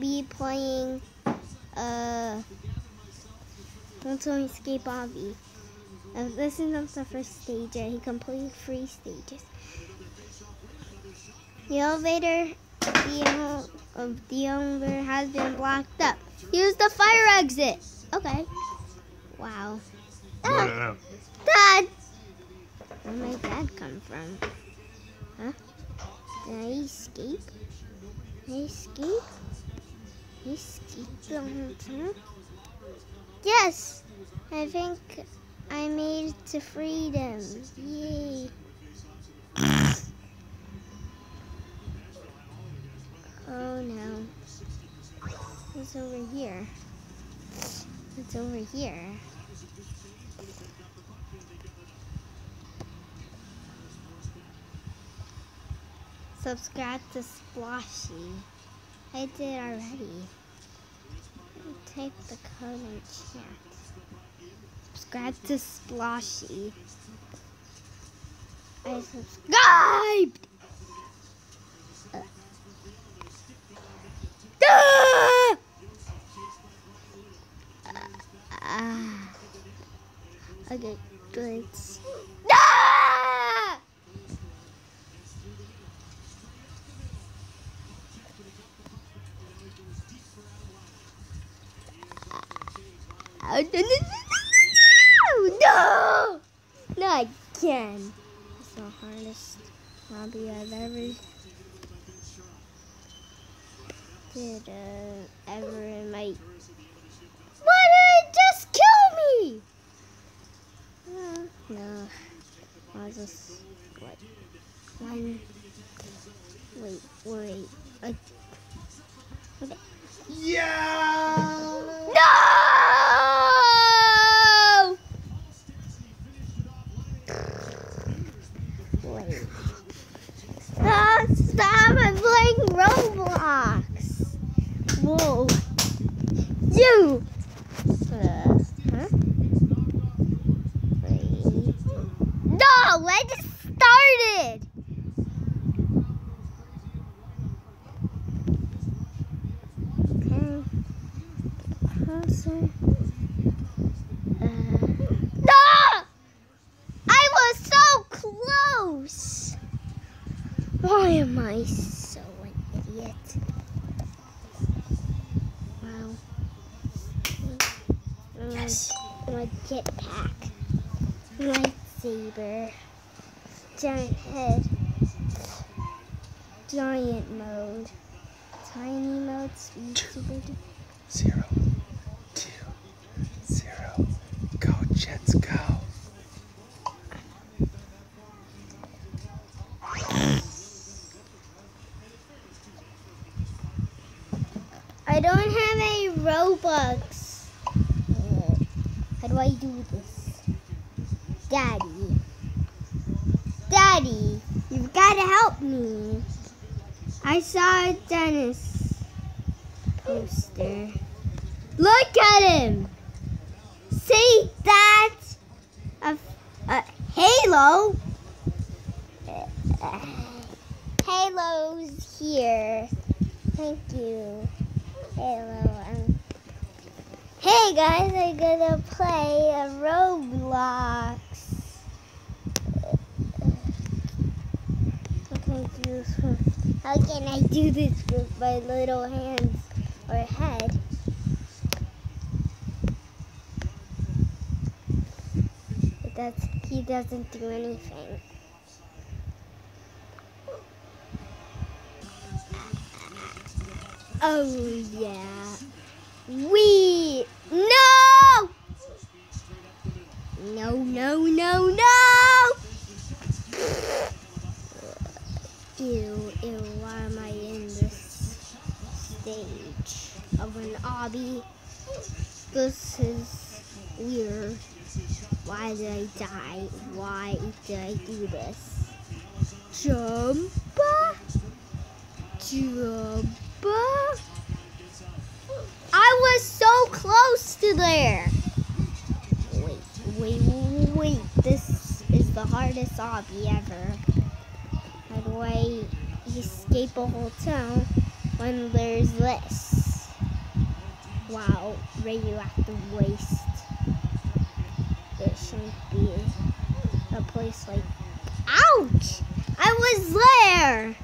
be playing uh Ultimate Escape Obby. Uh, this is not the first stage and he completed three stages. The elevator the, of the elevator has been blocked up. Use the fire exit. Okay. Wow. Ah, Dad! Where my dad come from? Huh? Did I escape? Did I escape? Escaped the? Yes! I think I made it to freedom. Yay! Oh no. It's over here. It's over here. Subscribe to Splashy. I did already. Type the code in chat. Subscribe to Splashy. I subscribed! Ah. Okay, good. No, no, no, no, no! Not again. It's the hardest obby I've ever did uh, ever in my. Why did it just kill me? Uh, no. I'll just. What? One. Wait, wait. Uh, okay. Yeah! No! Wait. Ah, stop! I'm playing Roblox. Whoa. You! Uh, huh? Wait. No! I just started! Okay. Closer. Uh, no! I was so close! Why am I so an idiot? Wow. Yes. My jetpack. Lightsaber. Giant head. Giant mode. Tiny mode. Speed super. Zero, two, zero. Go, Jets, go. I don't have any Uh, How do I do this? Daddy. Daddy, you've got to help me. I saw a Dennis poster. Look at him. See that? A, a halo. Halo's here. Thank you. Hello. Um, hey guys, I'm gonna play a Roblox. How can I do this with, my little hands or head? That's, he doesn't do anything. Oh yeah. We no. No, no, no, no. Ew, ew, why am I in this stage of an obby? This is weird. Why did Die? Why did I do this? Jump! Jump! I was so close to there. Wait, wait, wait. This is the hardest obby ever. How do I escape a whole town when there's this? Wow, radioactive waste. It shouldn't be a place like. Ouch! I was there!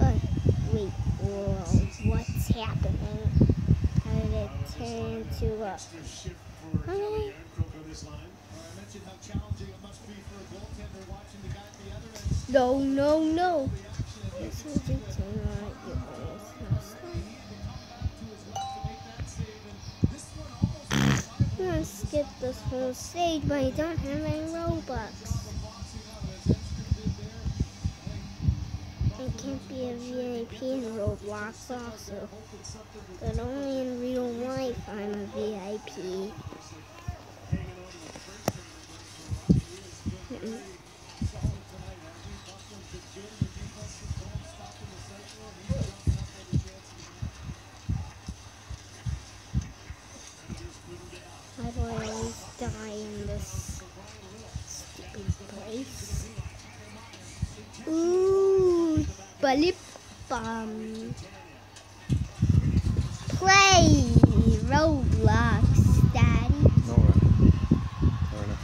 Uh, wait, whoa, what's happening? How did it turn into a. How No, no, no. This is I'm gonna skip this whole stage, but I don't have any Robux. I can't be a VIP in Roblox also. But only in real life I'm a VIP. Mm-mm. Why Bomb. Um, play Roblox, Daddy. No, no, no.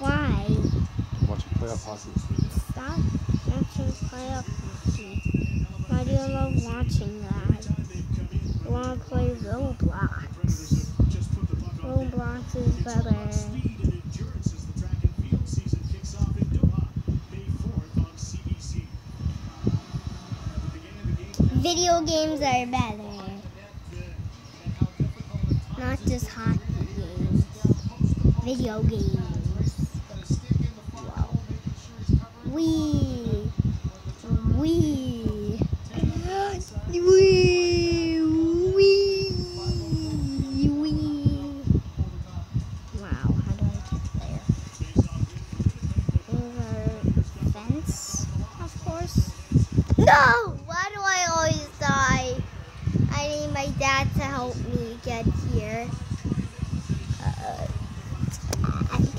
Why? Watch it play up posse. Stop watching Play Up Hockey. Why do you love watching that? I want to play Roblox. Roblox is better. Video games are better. Not just hockey games. Video games. Wow. We. We. We. We. We. Wow, how do I get there? Over fence, of course. No! Why do I always die? I need my dad to help me get here. Uh,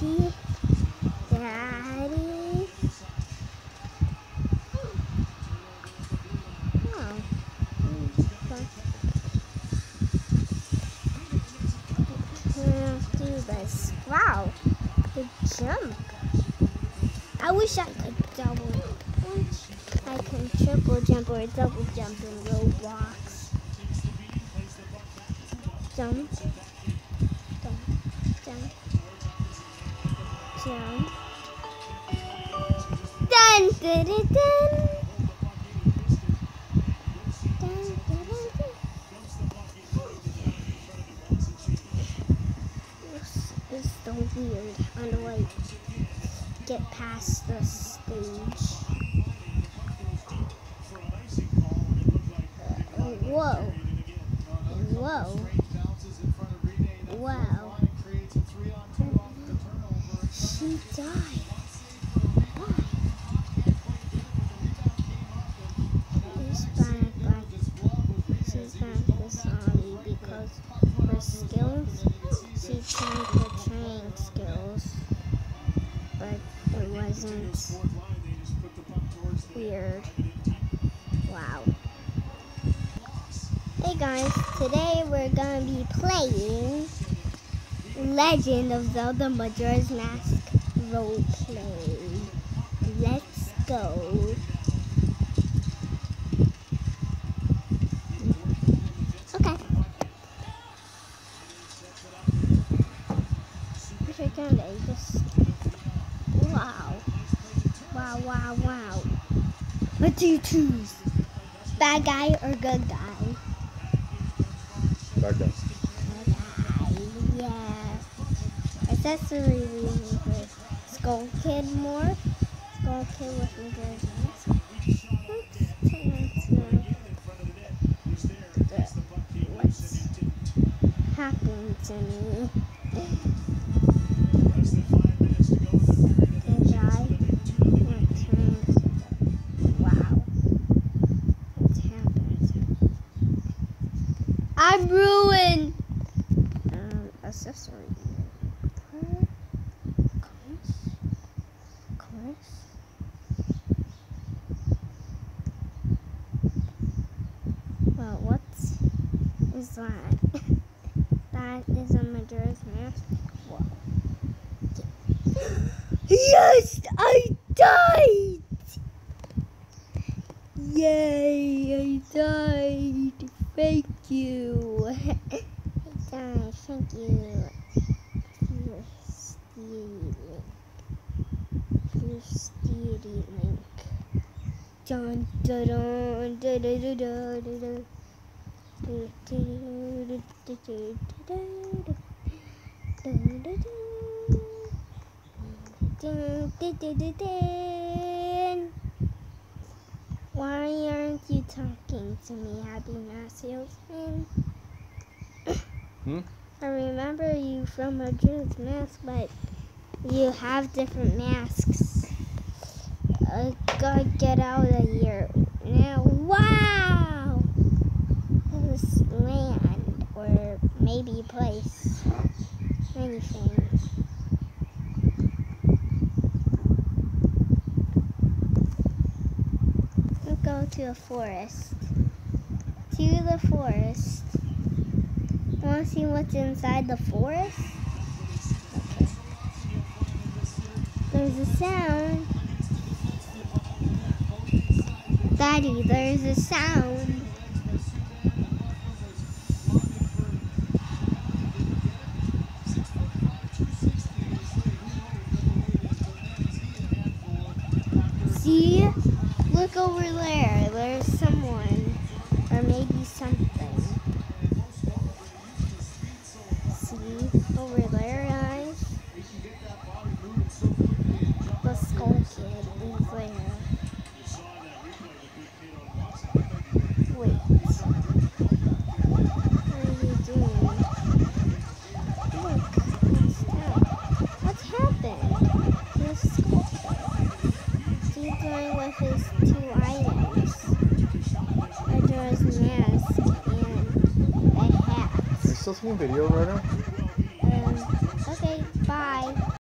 daddy? Daddy? Wow. The jump. I wish I could double. I can triple jump or double jump in Roblox. Jump. Jump. Jump. Dun dun dun dun. So weird. How do I get past the stage? Uh, whoa. Whoa. Wow. She died. Why? She's back, back. She's back the zombie because her skills, she changed her training skills. But it wasn't weird. Wow. Hey guys, today we're gonna be playing Legend of Zelda Majora's Mask roleplay. Let's go. Okay. Wish I could I just Wow. Wow, wow, wow. What do you choose? Bad guy or good guy? Back down. Bad guy, yeah. Accessory Skull Kid more. Skull Kid with turn into the, what's happened to me. That? Is a Majora's Mask. Yes, I died! Yay, I died. Thank you. I died, thank you. Your steely link. Your steely link. Dun dun dun dun dun dun dun Why aren't you talking to me, Happy Mask Salesman? Hmm? I remember you from a Majora's Mask, but you have different masks. I gotta get out of here now. Wow! Land, or maybe place. Anything. We'll go to a forest. To the forest. Want to see what's inside the forest? Okay. There's a sound. Daddy, there's a sound. See? Look over there. There's someone. Or maybe something. See? Over there, video right now.